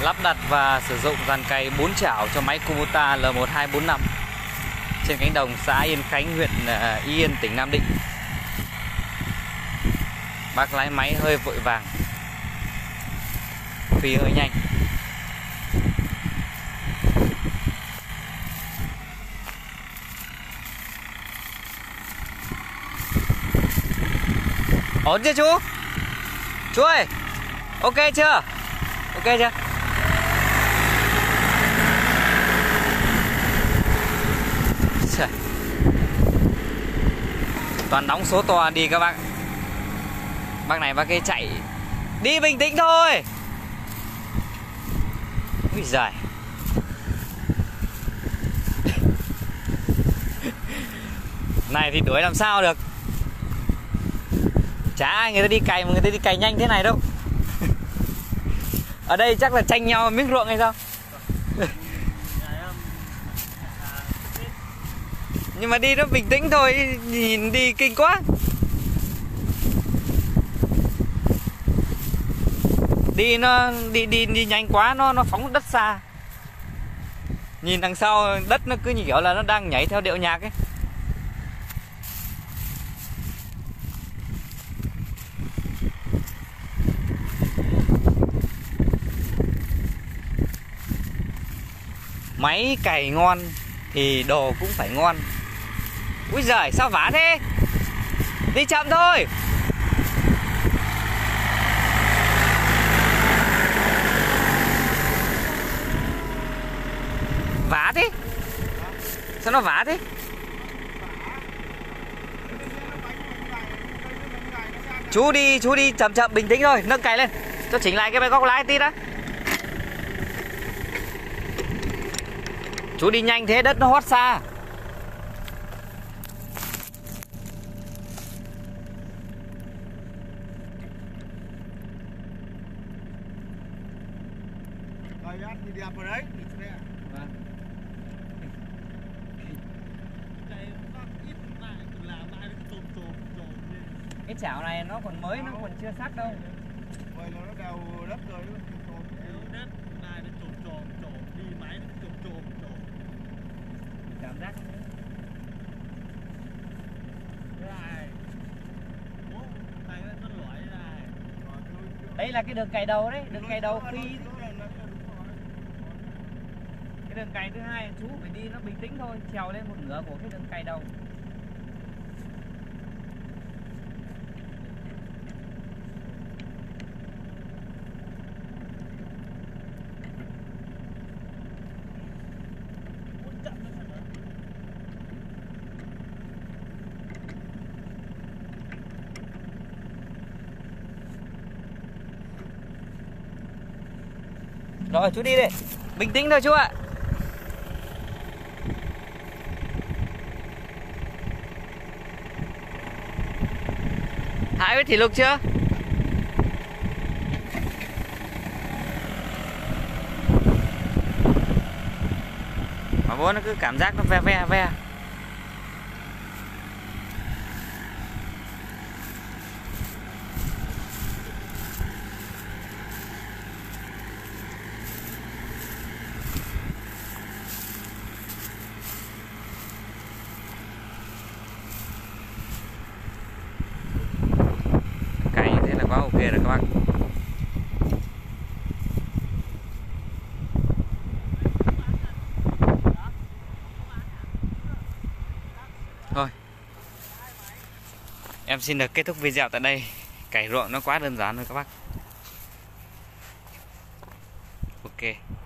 lắp đặt và sử dụng dàn cày 4 chảo cho máy Kubota L1245 trên cánh đồng xã Yên Khánh, huyện ờ, Yên, tỉnh Nam Định. Bác lái máy hơi vội vàng, phi hơi nhanh. Ổn chưa chú? Chú ơi, ok chưa? Ok chưa? Trời. Toàn đóng số to đi các bác. Bác này bác ấy chạy Đi bình tĩnh thôi. Ui giời. Này thì đuổi làm sao được? Chả ai người ta đi cày mà người ta đi cày nhanh thế này đâu. Ở đây chắc là tranh nhau miếng ruộng hay sao? Nhưng mà đi nó bình tĩnh thôi, Nhìn đi kinh quá. Đi nó, đi đi đi nhanh quá, nó nó phóng đất xa. Nhìn đằng sau, đất nó cứ như kiểu là nó đang nhảy theo điệu nhạc ấy. Máy cày ngon thì đồ cũng phải ngon. Úi giời, sao vả thế? Đi chậm thôi. Vả thế? Sao nó vả thế? Chú đi chú đi chậm chậm, bình tĩnh thôi, Nâng cày lên. Cho chỉnh lại cái góc lái tí đã. Chú đi nhanh thế, đất nó hót xa. Đi đấy. Cái chảo này nó còn mới nó còn chưa sắc đâu. Vậy là nó đào đất rồi. Cảm giác. Đây là cái đường cày đầu đấy Đường cày đầu khi cái đường cày thứ hai, chú phải đi, nó bình tĩnh thôi, Trèo lên một nửa của cái đường cày đầu. Rồi, chú đi đi Bình tĩnh thôi chú ạ. Lại biết thủy lục chưa? Mà bố nó cứ cảm giác nó ve ve ve Cày như thế là quá ok rồi các bác. Thôi. Em xin được kết thúc video tại đây. Cày ruộng nó quá đơn giản thôi các bác. Ok.